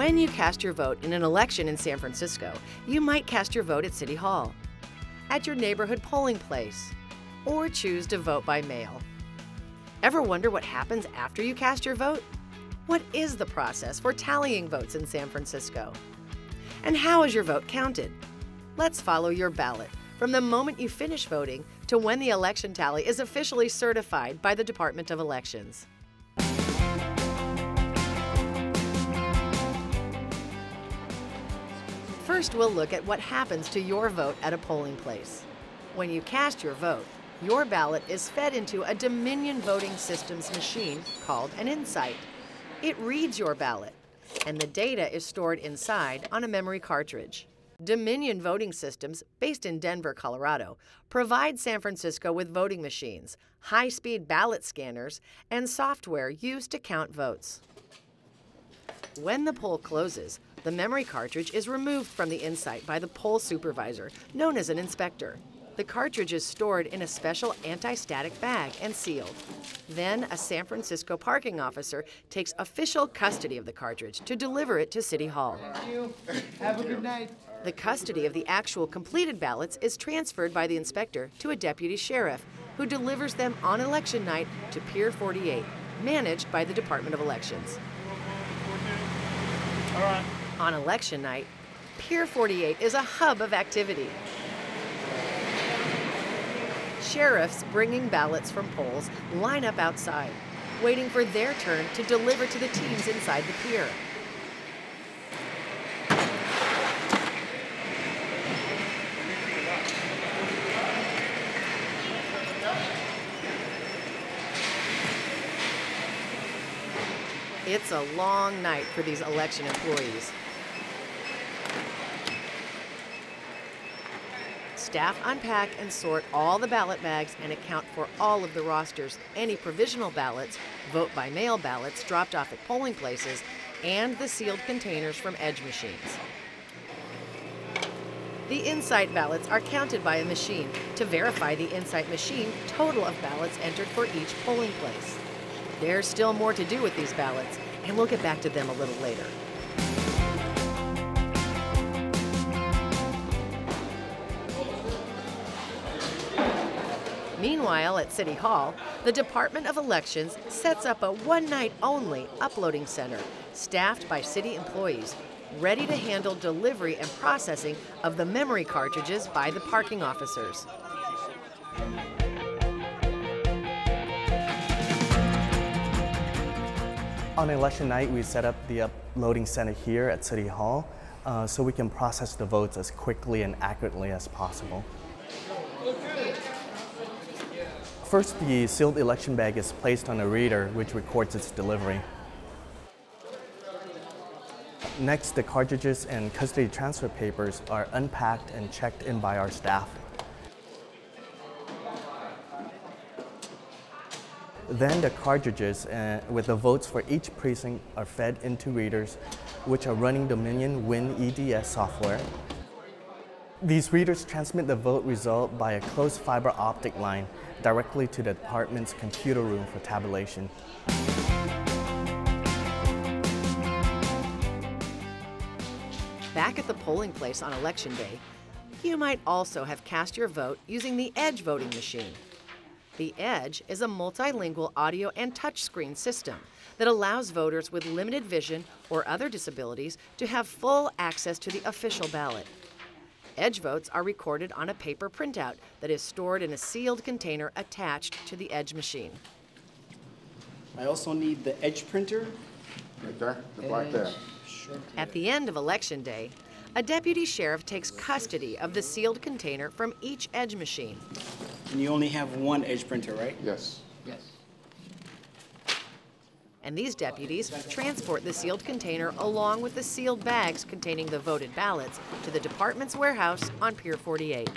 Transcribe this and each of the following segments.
When you cast your vote in an election in San Francisco, you might cast your vote at City Hall, at your neighborhood polling place, or choose to vote by mail. Ever wonder what happens after you cast your vote? What is the process for tallying votes in San Francisco? And how is your vote counted? Let's follow your ballot from the moment you finish voting to when the election tally is officially certified by the Department of Elections. First, we'll look at what happens to your vote at a polling place. When you cast your vote, your ballot is fed into a Dominion voting systems machine called an Insight. It reads your ballot, and the data is stored inside on a memory cartridge. Dominion Voting Systems, based in Denver, Colorado, provide San Francisco with voting machines, high speed ballot scanners, and software used to count votes. When the poll closes, the memory cartridge is removed from the Insight by the poll supervisor, known as an inspector. The cartridge is stored in a special anti static bag and sealed. Then, a San Francisco parking officer takes official custody of the cartridge to deliver it to City Hall. Thank you. Have a good night. The custody of the actual completed ballots is transferred by the inspector to a deputy sheriff, who delivers them on election night to Pier 48, managed by the Department of Elections. All right. On election night, Pier 48 is a hub of activity. Sheriffs bringing ballots from polls line up outside, waiting for their turn to deliver to the teams inside the pier. It's a long night for these election employees. Staff unpack and sort all the ballot bags and account for all of the rosters, any provisional ballots, vote by mail ballots dropped off at polling places, and the sealed containers from edge machines. The Insight ballots are counted by a machine to verify the Insight machine total of ballots entered for each polling place. There's still more to do with these ballots, and we'll get back to them a little later. Meanwhile, at City Hall, the Department of Elections sets up a one night only uploading center staffed by city employees, ready to handle delivery and processing of the memory cartridges by the parking officers. On election night, we set up the uploading center here at City Hall uh, so we can process the votes as quickly and accurately as possible. First, the sealed election bag is placed on a reader which records its delivery. Next, the cartridges and custody transfer papers are unpacked and checked in by our staff. Then the cartridges uh, with the votes for each precinct are fed into readers, which are running Dominion Win EDS software. These readers transmit the vote result by a closed fiber optic line directly to the department's computer room for tabulation. Back at the polling place on election day, you might also have cast your vote using the Edge voting machine. The Edge is a multilingual audio and touchscreen system that allows voters with limited vision or other disabilities to have full access to the official ballot. Edge votes are recorded on a paper printout that is stored in a sealed container attached to the Edge machine. I also need the Edge printer. Right there, the black there. At the end of Election Day, a deputy sheriff takes custody of the sealed container from each Edge machine. And you only have one Edge printer, right? Yes. Yes. And these deputies transport the sealed container along with the sealed bags containing the voted ballots to the department's warehouse on Pier 48.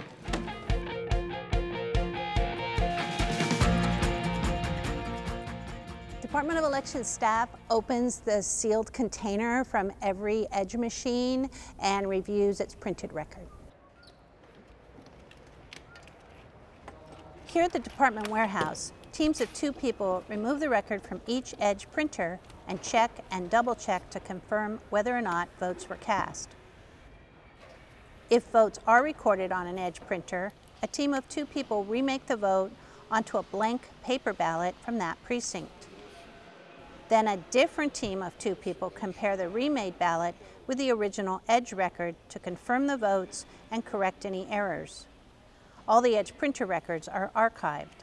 Department of Elections staff opens the sealed container from every edge machine and reviews its printed record. Here at the department warehouse, teams of two people remove the record from each edge printer and check and double check to confirm whether or not votes were cast. If votes are recorded on an edge printer, a team of two people remake the vote onto a blank paper ballot from that precinct. Then a different team of two people compare the remade ballot with the original EDGE record to confirm the votes and correct any errors. All the EDGE printer records are archived.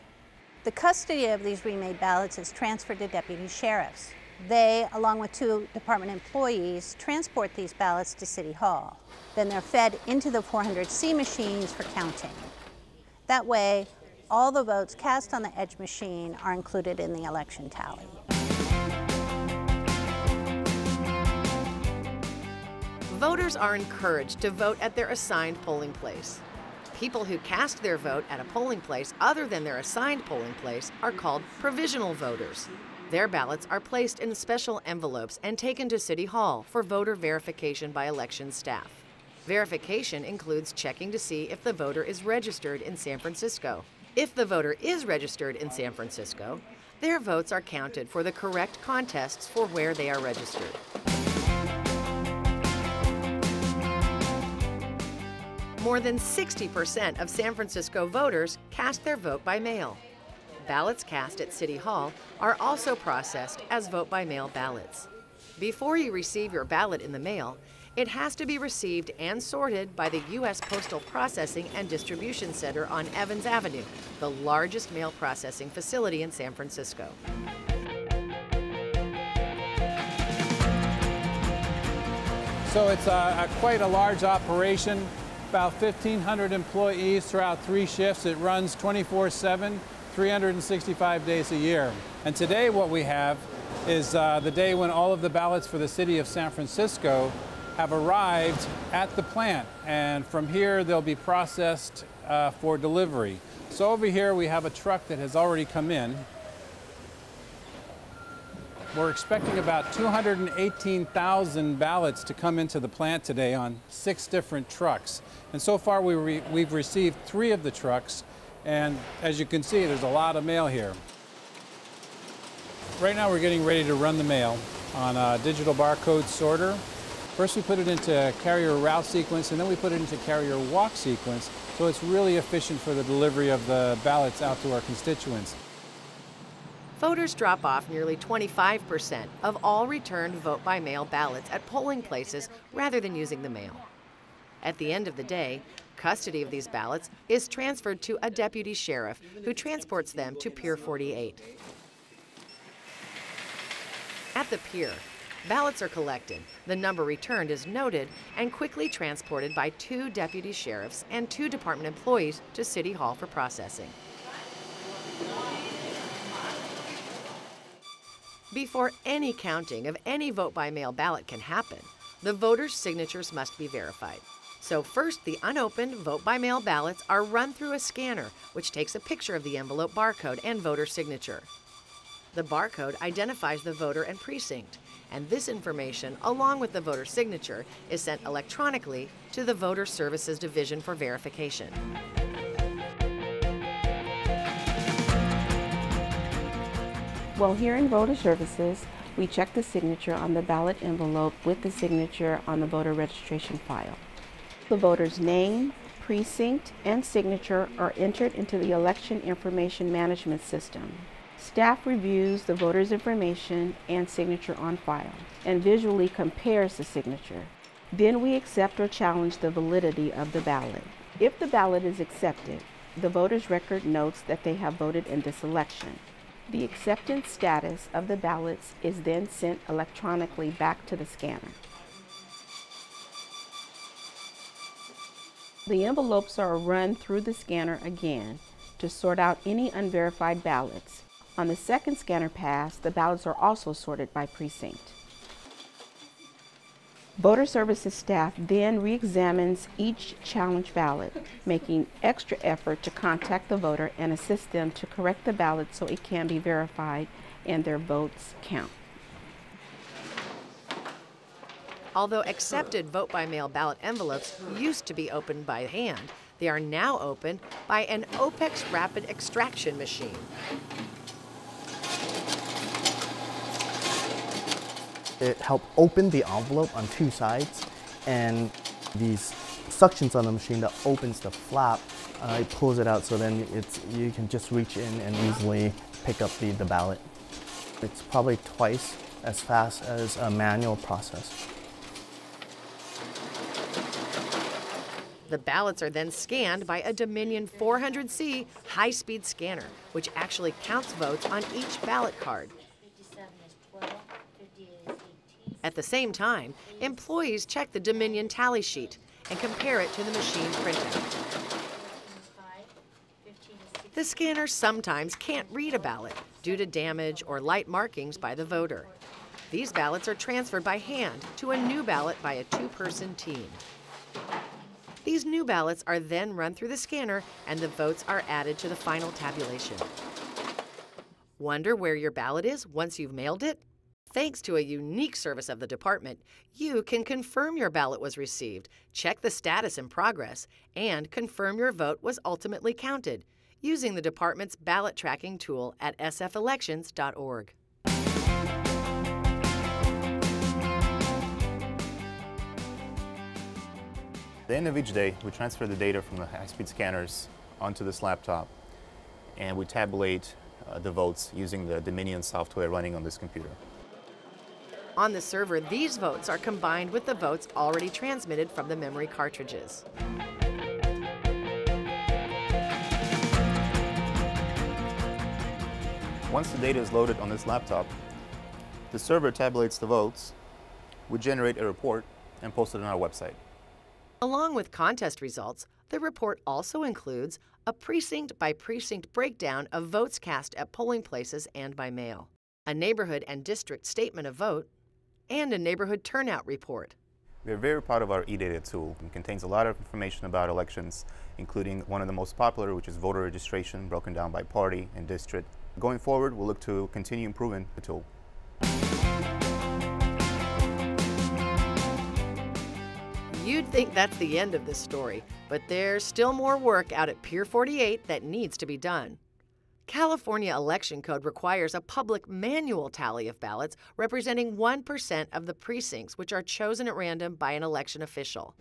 The custody of these remade ballots is transferred to deputy sheriffs. They, along with two department employees, transport these ballots to City Hall. Then they're fed into the 400C machines for counting. That way, all the votes cast on the EDGE machine are included in the election tally. Voters are encouraged to vote at their assigned polling place. People who cast their vote at a polling place other than their assigned polling place are called provisional voters. Their ballots are placed in special envelopes and taken to City Hall for voter verification by election staff. Verification includes checking to see if the voter is registered in San Francisco. If the voter is registered in San Francisco, their votes are counted for the correct contests for where they are registered. More than 60% of San Francisco voters cast their vote by mail. Ballots cast at City Hall are also processed as vote by mail ballots. Before you receive your ballot in the mail, it has to be received and sorted by the U.S. Postal Processing and Distribution Center on Evans Avenue, the largest mail processing facility in San Francisco. So it's a, a quite a large operation, about 1,500 employees throughout three shifts. It runs 24-7, 365 days a year. And today what we have is uh, the day when all of the ballots for the city of San Francisco have arrived at the plant. And from here, they'll be processed uh, for delivery. So over here, we have a truck that has already come in. We're expecting about 218,000 ballots to come into the plant today on six different trucks. And so far we re we've received three of the trucks and as you can see there's a lot of mail here. Right now we're getting ready to run the mail on a digital barcode sorter. First we put it into carrier route sequence and then we put it into carrier walk sequence so it's really efficient for the delivery of the ballots out to our constituents. Voters drop off nearly 25% of all returned vote by mail ballots at polling places rather than using the mail. At the end of the day, custody of these ballots is transferred to a deputy sheriff who transports them to Pier 48. At the pier, ballots are collected, the number returned is noted, and quickly transported by two deputy sheriffs and two department employees to City Hall for processing. Before any counting of any vote by mail ballot can happen, the voters' signatures must be verified. So, first, the unopened vote by mail ballots are run through a scanner, which takes a picture of the envelope barcode and voter signature. The barcode identifies the voter and precinct, and this information, along with the voter signature, is sent electronically to the Voter Services Division for verification. Well, here in Voter Services, we check the signature on the ballot envelope with the signature on the voter registration file. The voter's name, precinct, and signature are entered into the Election Information Management System. Staff reviews the voter's information and signature on file and visually compares the signature. Then we accept or challenge the validity of the ballot. If the ballot is accepted, the voter's record notes that they have voted in this election. The acceptance status of the ballots is then sent electronically back to the scanner. The envelopes are run through the scanner again to sort out any unverified ballots. On the second scanner pass, the ballots are also sorted by precinct. Voter Services staff then re-examines each challenge ballot, making extra effort to contact the voter and assist them to correct the ballot so it can be verified and their votes count. Although accepted vote by mail ballot envelopes used to be opened by hand, they are now opened by an OPEX rapid extraction machine. It helps open the envelope on two sides and these suctions on the machine that opens the flap, uh, it pulls it out so then it's, you can just reach in and easily pick up the, the ballot. It's probably twice as fast as a manual process. The ballots are then scanned by a Dominion 400C high speed scanner, which actually counts votes on each ballot card. At the same time, employees check the Dominion tally sheet and compare it to the machine printout. The scanner sometimes can't read a ballot due to damage or light markings by the voter. These ballots are transferred by hand to a new ballot by a two person team. These new ballots are then run through the scanner and the votes are added to the final tabulation. Wonder where your ballot is once you've mailed it? Thanks to a unique service of the department, you can confirm your ballot was received, check the status in progress, and confirm your vote was ultimately counted using the department's ballot tracking tool at sfelections.org. At the end of each day, we transfer the data from the high-speed scanners onto this laptop, and we tabulate uh, the votes using the Dominion software running on this computer. On the server, these votes are combined with the votes already transmitted from the memory cartridges. Once the data is loaded on this laptop, the server tabulates the votes, we generate a report, and post it on our website. Along with contest results, the report also includes a precinct by precinct breakdown of votes cast at polling places and by mail, a neighborhood and district statement of vote, and a neighborhood turnout report. We are very proud of our eData tool. It contains a lot of information about elections, including one of the most popular, which is voter registration, broken down by party and district. Going forward, we'll look to continue improving the tool. You'd think that's the end of this story, but there's still more work out at Pier 48 that needs to be done. California Election Code requires a public manual tally of ballots representing 1% of the precincts which are chosen at random by an election official.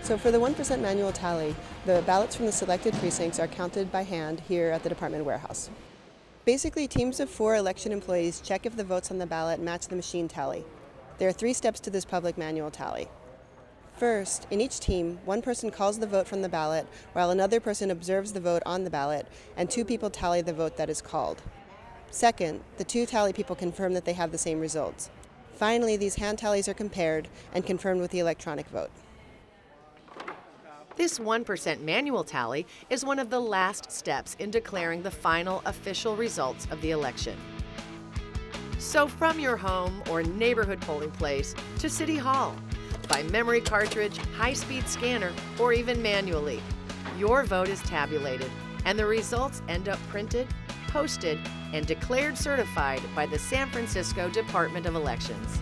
So for the 1% manual tally, the ballots from the selected precincts are counted by hand here at the department warehouse. Basically, teams of four election employees check if the votes on the ballot match the machine tally. There are three steps to this public manual tally. First, in each team, one person calls the vote from the ballot, while another person observes the vote on the ballot, and two people tally the vote that is called. Second, the two tally people confirm that they have the same results. Finally, these hand tallies are compared and confirmed with the electronic vote. This 1% manual tally is one of the last steps in declaring the final official results of the election. So, from your home or neighborhood polling place to City Hall, by memory cartridge, high speed scanner, or even manually, your vote is tabulated and the results end up printed, posted, and declared certified by the San Francisco Department of Elections.